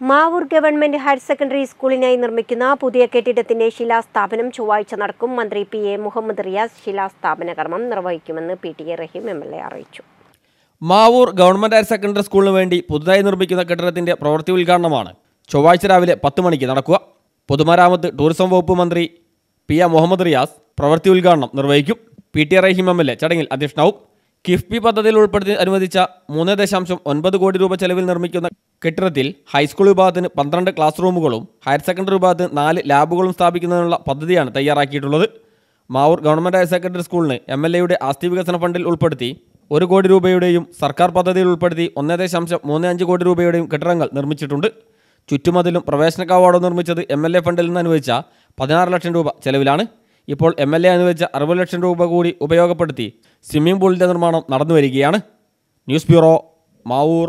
Mavoor government higher secondary സ്കൂളിനായി നിർമ്മിക്കുന്ന പുതിയ കെട്ടിടത്തിന്റെ ശിലാസ്ഥാപനം ചൊവ്വാഴ്ച നടക്കും. മന്ത്രി പി എ മുഹമ്മദ് റിയാസ് ശിലാസ്ഥാപന കർമ്മം നിർവഹിക്കുമെന്ന് P T A Rahim M L A അറിയിച്ചു. മാവൂർ ഗവൺമെന്റ് ഹയർ സെക്കൻഡറി സ്കൂളിന് വേണ്ടി പുതുതായി നിർമ്മിക്കുന്ന കെട്ടിടത്തിന്റെ പ്രവൃത്തി ഉദ്ഘാടനമാണ് ചൊവ്വാഴ്ച രാവിലെ പത്ത് മണിക്ക് നടക്കുക. പൊതുമരാമത്ത് ടൂറിസം വകുപ്പ് മന്ത്രി പി എ മുഹമ്മദ് റിയാസ് പ്രവൃത്തി ഉദ്ഘാടനം നിർവഹിക്കും. P T Rahim M L A ചടങ്ങിൽ അധ്യക്ഷനാവും. കിഫ്ബി പദ്ധതിയിൽ ഉൾപ്പെടുത്തി അനുവദിച്ച മൂന്ന് ദശാംശം ഒൻപത് കോടി രൂപ ചെലവിൽ നിർമ്മിക്കുന്ന കെട്ടിടത്തിൽ ഹൈസ്കൂൾ വിഭാഗത്തിന് പന്ത്രണ്ട് ക്ലാസ് റൂമുകളും ഹയർ സെക്കൻഡറി വിഭാഗത്തിന് നാല് ലാബുകളും സ്ഥാപിക്കുന്നതിനുള്ള പദ്ധതിയാണ് തയ്യാറാക്കിയിട്ടുള്ളത്. മാവൂർ ഗവൺമെന്റ് ഹയർ സെക്കൻഡറി സ്കൂളിന് എം എൽ എയുടെ ആസ്തി വികസന ഫണ്ടിൽ ഉൾപ്പെടുത്തി ഒരു കോടി രൂപയുടെയും സർക്കാർ പദ്ധതിയിൽ ഉൾപ്പെടുത്തി ഒന്ന് ദശാംശം മൂന്ന് അഞ്ച് കോടി രൂപയുടെയും കെട്ടിടങ്ങൾ നിർമ്മിച്ചിട്ടുണ്ട്. ചുറ്റുമതിലും പ്രവേശന കവാടവും നിർമ്മിച്ചത് എം എൽ എ ഫണ്ടിൽ നിന്ന് അനുവദിച്ച പതിനാറ് ലക്ഷം രൂപ ചെലവിലാണ്. ഇപ്പോൾ എം എൽ എ അനുവദിച്ച അറുപത് ലക്ഷം രൂപ കൂടി ഉപയോഗപ്പെടുത്തി സ്വിമ്മിംഗ് പൂളിന്റെ നിർമ്മാണം നടന്നു വരികയാണ് ന്യൂസ് ബ്യൂറോ മാവൂർ.